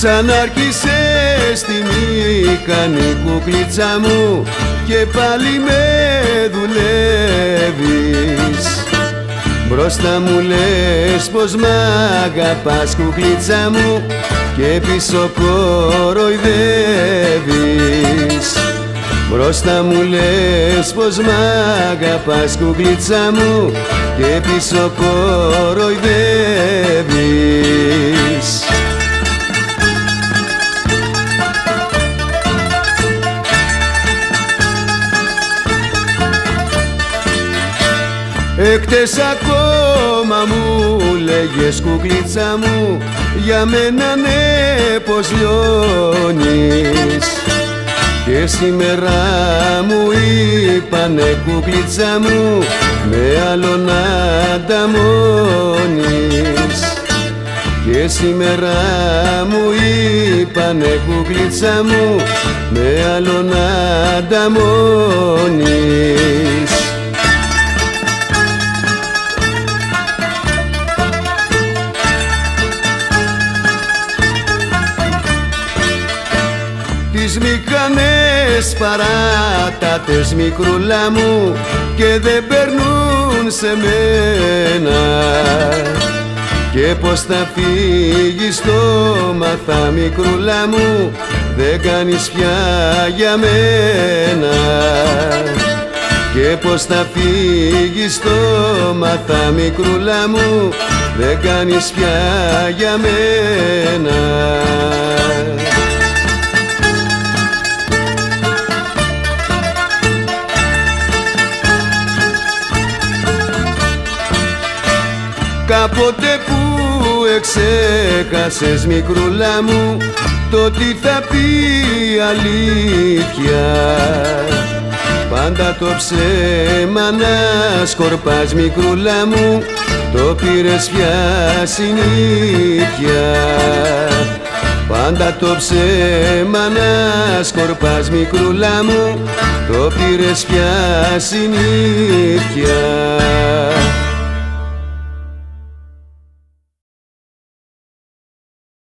Ξανάρχισες τη μηχανή κουκλίτσα μου και πάλι με δουλεύεις. Μπροστά μου λες πως μ' αγαπάς κουκλίτσα μου και πίσω κοροϊδεύεις. Μπροστά μου λες πως μ' αγαπάς κουκλίτσα μου και πίσω κοροϊδεύεις Έκτες ακόμα μου λέγες κουκλίτσα μου για μένα ναι πως λιώνεις και σήμερα μου είπανε κουκλίτσα μου με άλλον ανταμώνεις και σήμερα μου είπανε κουκλίτσα μου με άλλον ανταμώνεις τις μηχανές παράτατες μικρούλα μου και δεν περνούν σε μένα. Και πως θα φύγεις το μαθα μικρούλα μου δεν κάνεις πια για μένα. Και πως θα φύγεις το μαθα μικρούλα μου δεν κάνεις πια για μένα Κάποτε που εξέχασες μικρούλα μου το τι θα πει αλήθεια. Πάντα το ψέμα να σκορπάς μικρούλα μου το πήρες πια συνήθεια. Πάντα το ψέμα να σκορπάς μικρούλα μου το πήρες πια συνήθεια